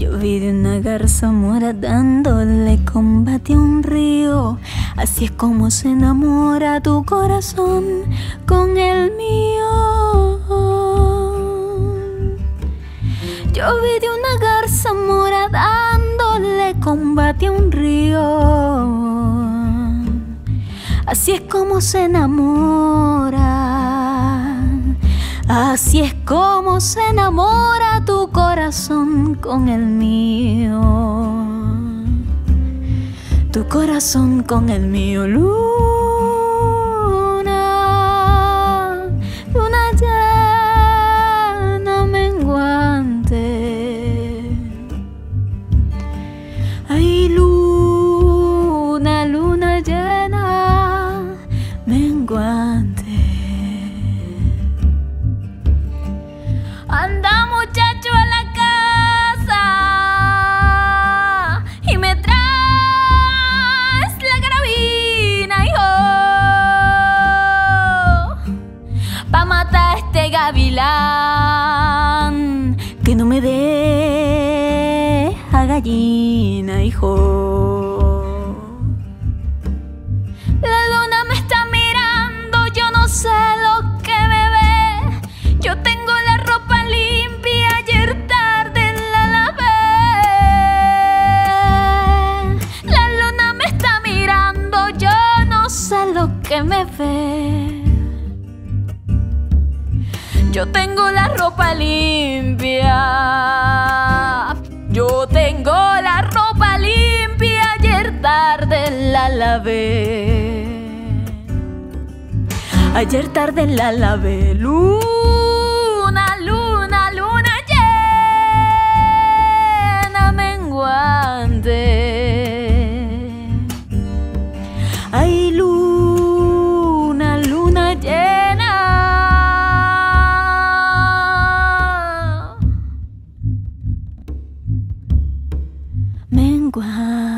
Yo vi de una garza mora dándole combate a un río. Así es como se enamora tu corazón con el mío. Yo vi de una garza mora dándole combate a un río. Así es como se enamora. Así es como se enamora tu con el mío. Tu corazón con el mío, luna, que no me deja gallina, hijo. La luna me está mirando, yo no sé lo que me ve. Yo tengo la ropa limpia, ayer tarde la lavé. La luna me está mirando, yo no sé lo que me ve. Yo tengo la ropa limpia. Yo tengo la ropa limpia, ayer tarde la lavé. Ayer tarde la lavé. Luna, 管